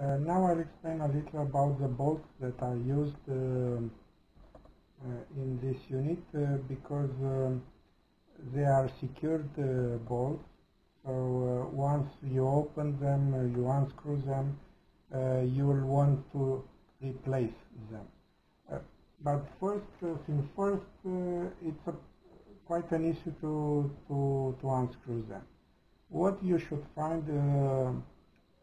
Uh, now I'll explain a little about the bolts that are used um, uh, in this unit uh, because um, they are secured uh, bolts. So uh, once you open them, uh, you unscrew them, you will want to replace them. but first things first, it's a, quite an issue to, to, to unscrew them. What you should find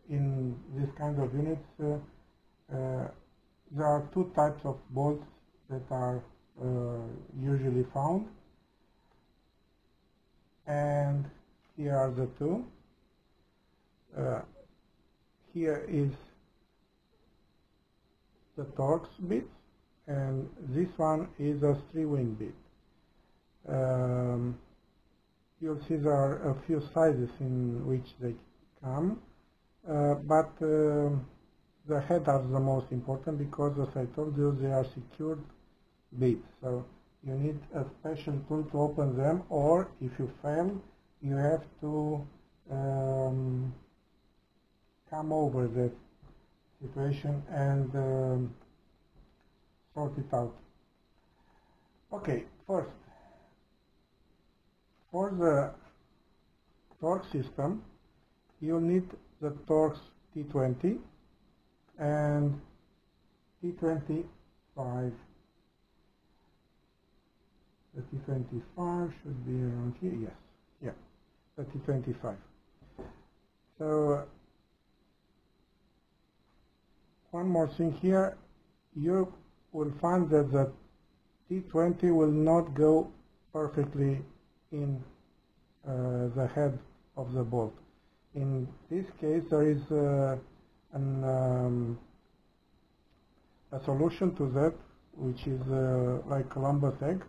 in this kind of units, uh, uh, there are two types of bolts that are uh, usually found. And here are the two. here is the Torx bit and this one is a three-wing bit. Um, you'll see there are a few sizes in which they come. Uh, but uh, the head are the most important because as I told you they are secured bits so you need a special tool to open them or if you fail you have to um, come over the situation and um, sort it out. Okay, first, for the Torx system, you'll need the Torx T20 and T25. The T25 should be around here, yes, yeah, the T25. So one more thing here, you will find that the T20 will not go perfectly in uh, the head of the bolt. In this case, there is uh, an, um, a solution to that, which is uh, like Columbus egg.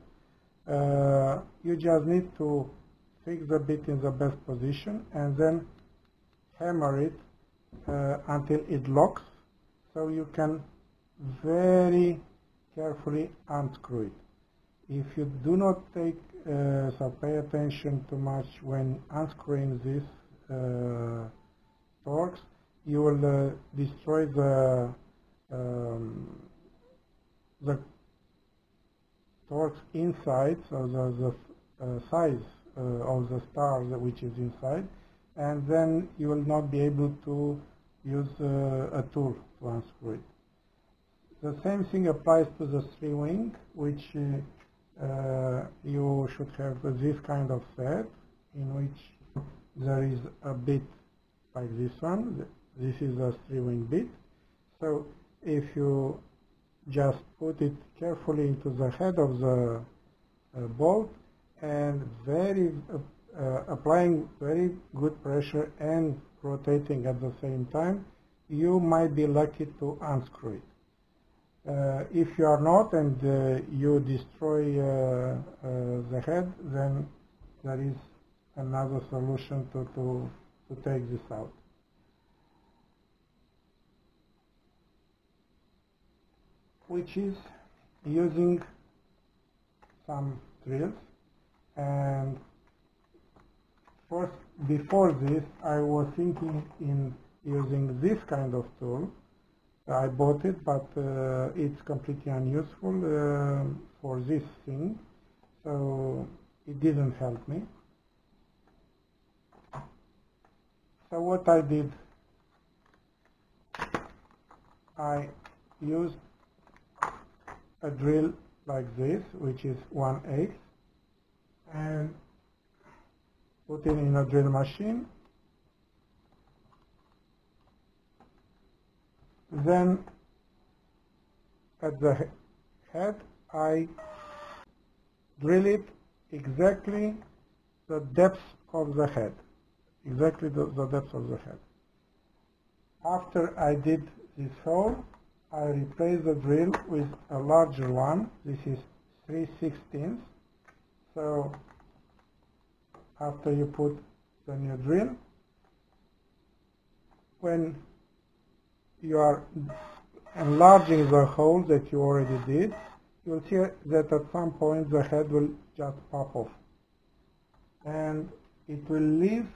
Uh, you just need to fix the bit in the best position and then hammer it uh, until it locks so you can very carefully unscrew it. If you do not take uh, so pay attention too much when unscrewing this uh, Torx, you will uh, destroy the um, the Torx inside, so the, the uh, size uh, of the star which is inside, and then you will not be able to use uh, a tool to unscrew it. The same thing applies to the three wing, which uh, you should have this kind of set in which there is a bit like this one. This is a three-wing bit. So if you just put it carefully into the head of the uh, bolt and very uh, uh, applying very good pressure and rotating at the same time, you might be lucky to unscrew it. Uh, if you are not and uh, you destroy uh, the head, then there is another solution to, to, to take this out. Which is using some drills. And first before this I was thinking in using this kind of tool. I bought it but uh, it's completely unuseful uh, for this thing. So it didn't help me So what I did, I used a drill like this, which is 1 8 and put it in a drill machine. Then at the head, I drill it exactly the depth of the head exactly the, the depth of the head. After I did this hole, I replaced the drill with a larger one. This is 3 16 So after you put the new drill, when you are enlarging the hole that you already did, you'll see that at some point the head will just pop off. And it will leave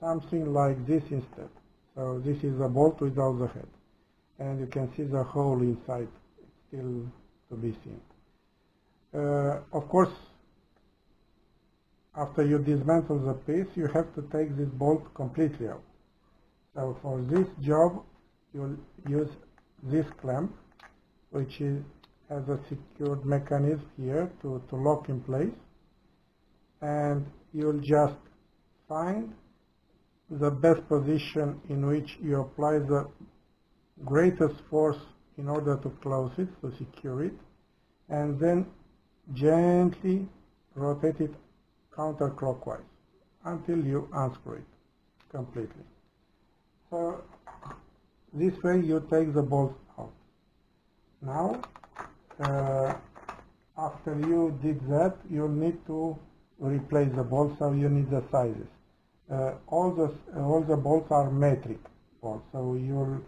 something like this instead. So this is a bolt without the head. and you can see the hole inside still to be seen. Uh, of course, after you dismantle the piece, you have to take this bolt completely out. So for this job, you'll use this clamp, which is, has a secured mechanism here to, to lock in place. And you'll just find the best position in which you apply the greatest force in order to close it, to secure it, and then gently rotate it counterclockwise until you unscrew it completely. So this way you take the bolt out. Now, uh, after you did that, you'll need to replace the bolts, so you need the sizes. Uh, all the all the bolts are metric bolts, so you'll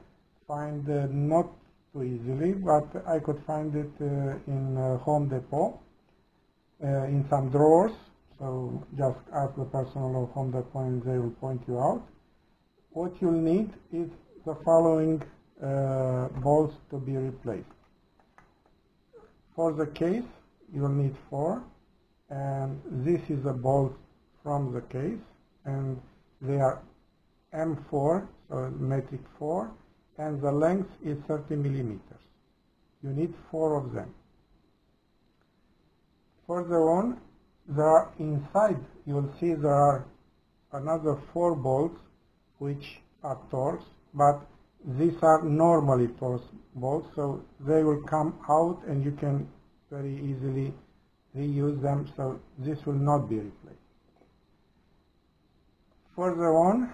find uh, not too easily, but I could find it uh, in uh, Home Depot uh, in some drawers. So just ask the personnel of Home Depot and they will point you out. What you'll need is the following uh, bolts to be replaced. For the case, you'll need four, and this is a bolt from the case, and they are M4, so metric 4, and the length is 30 millimeters. You need four of them. Further on, there are inside, you'll see there are another four bolts which are Torx, but these are normally Torx bolts, so they will come out and you can very easily reuse them, so this will not be replaced. Further on,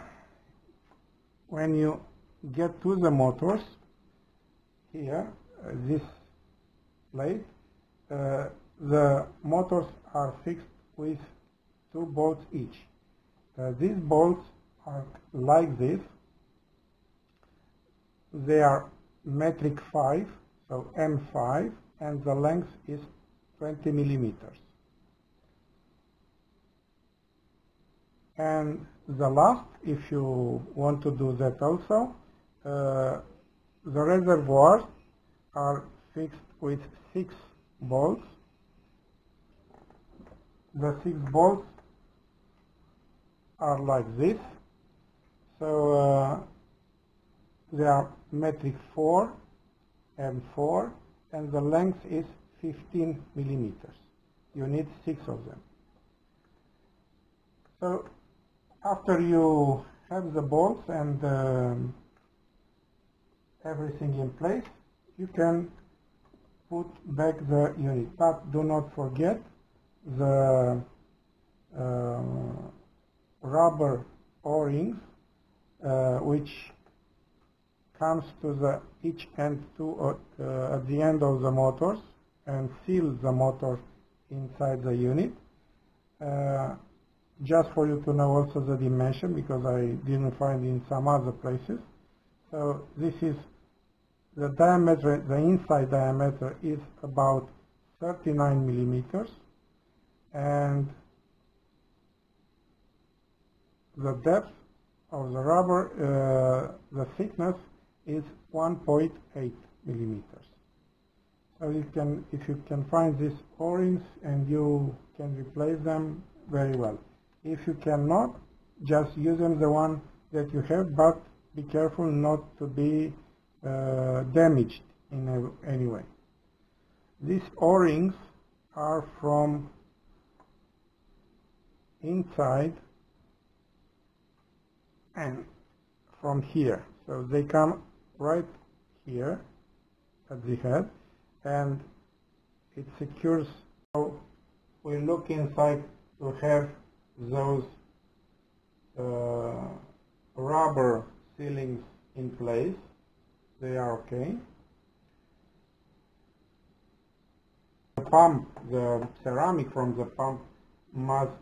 when you get to the motors, here, uh, this plate, uh, the motors are fixed with two bolts each. Uh, these bolts are like this. They are metric 5, so M5, and the length is 20 millimeters. And the last, if you want to do that also, uh, the reservoirs are fixed with six bolts. The six bolts are like this. So uh, they are metric 4 and 4 and the length is 15 millimeters. You need six of them. So after you have the bolts and um, everything in place, you can put back the unit. But do not forget the uh, rubber O-rings, uh, which comes to the each end to uh, at the end of the motors and seal the motor inside the unit. Just for you to know also the dimension because I didn't find in some other places. So this is the diameter, the inside diameter is about 39 millimeters and the depth of the rubber, uh, the thickness is 1.8 millimeters. So you can, if you can find these O-rings and you can replace them very well. If you cannot, just use them the one that you have, but be careful not to be uh, damaged in any way. These O-rings are from inside and from here. So they come right here at the head and it secures. So we look inside to have those uh, rubber sealings in place they are okay. The pump, the ceramic from the pump must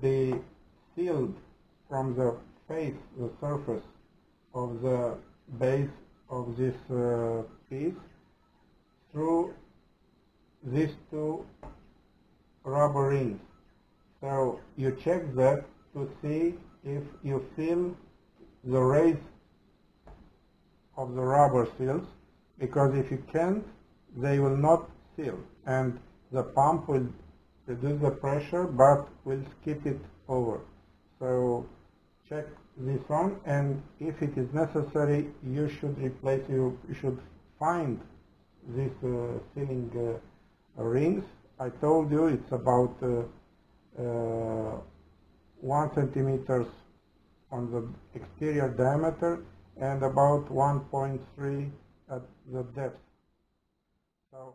be sealed from the face, the surface of the base of this uh, piece through these two rubber rings. So you check that to see if you feel the raise of the rubber seals because if you can't, they will not seal and the pump will reduce the pressure but will skip it over. So check this one and if it is necessary you should replace you, you should find these uh, sealing uh, rings. I told you it's about uh, uh, one centimeters on the exterior diameter and about 1.3 at the depth. So